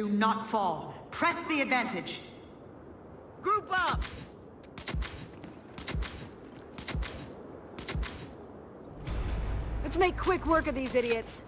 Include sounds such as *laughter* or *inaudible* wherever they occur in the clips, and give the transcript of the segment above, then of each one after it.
Do not fall. Press the advantage. Group up! Let's make quick work of these idiots.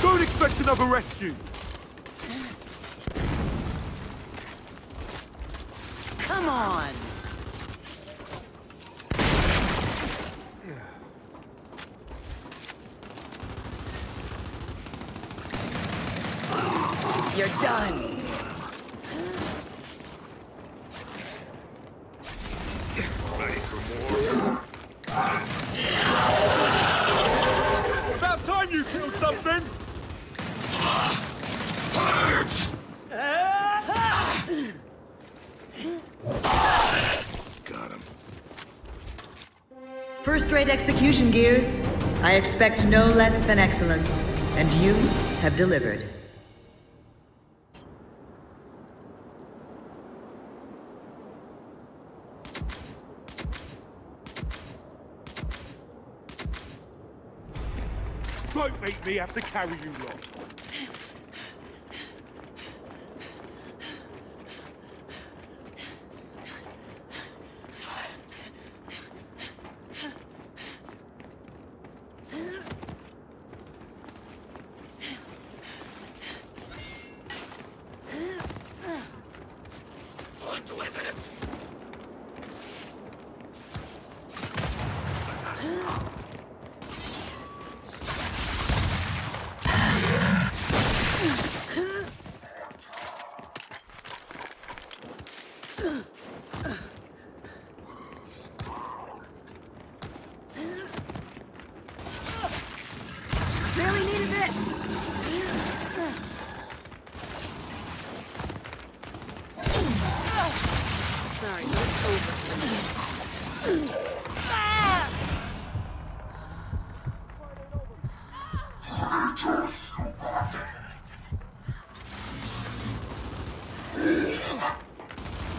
Don't expect another rescue! Come on! You're done! About time you killed something! Got him. First-rate execution gears. I expect no less than excellence. And you have delivered. Don't make me have to carry you lot. Really needed this! It's *laughs* over.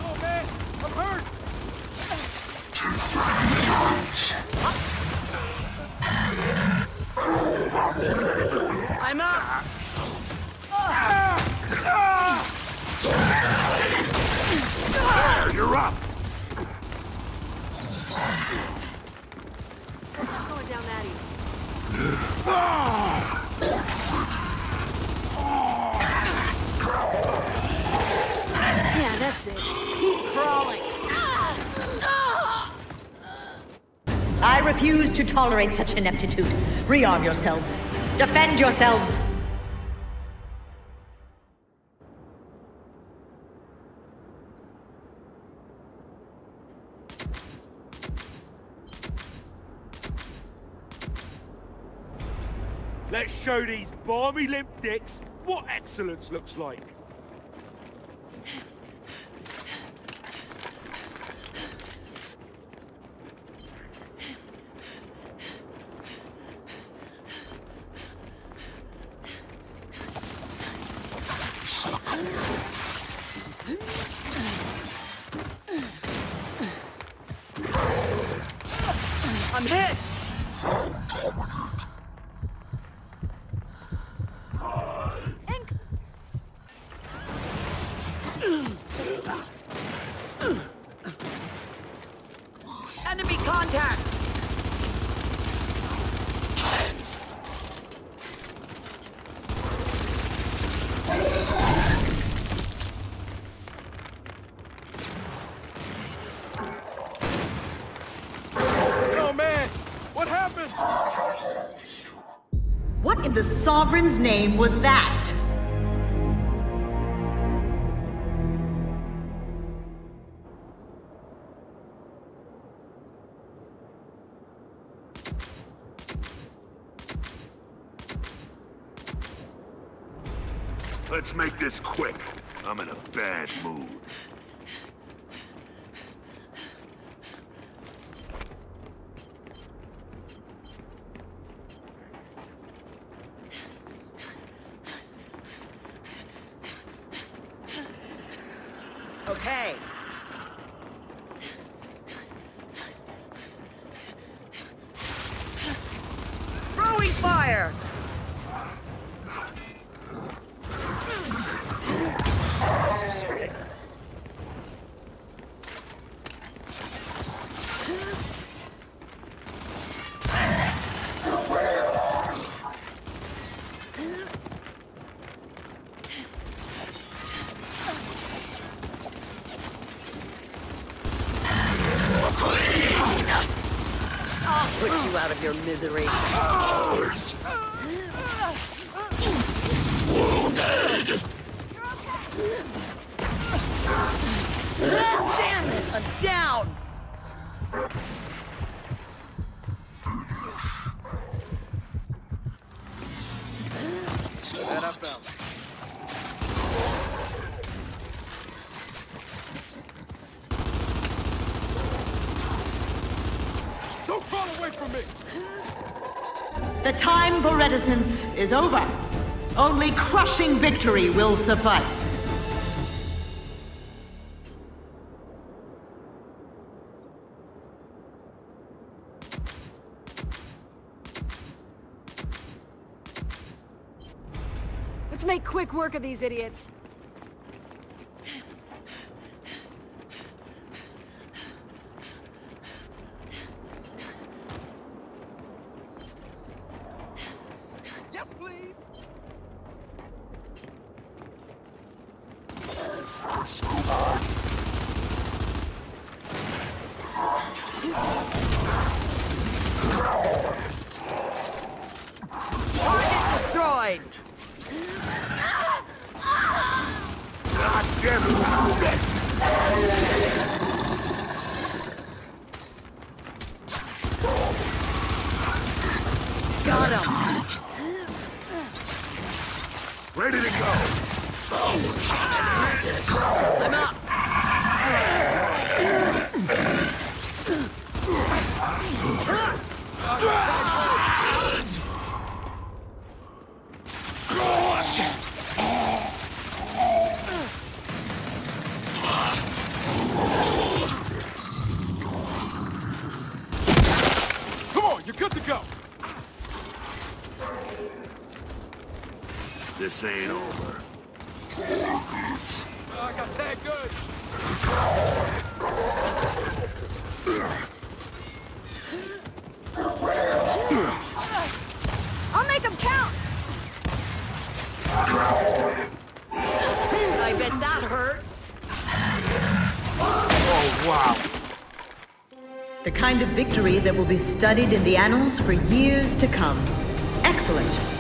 Oh man, I'm hurt! I'm up! There, you're up! Going down that easy. Yeah, that's it. I refuse to tolerate such ineptitude. Rearm yourselves. Defend yourselves. Let's show these balmy limp dicks what excellence looks like. I'm hit! Contact! Oh man, what happened? What in the Sovereign's name was that? Let's make this quick. I'm in a bad mood. Okay. Throwing fire! Put you out of your misery. Wounded. Damn it! I'm down! That I found. Don't crawl away from me! The time for reticence is over. Only crushing victory will suffice. Let's make quick work of these idiots. Yes, please! Target destroyed! God damn it! Got him! Ready to go! I'm up! Come on, you're good to go! This ain't over. I got tagged good! I'll make them count! I bet that hurt! Oh, wow! The kind of victory that will be studied in the annals for years to come. Excellent.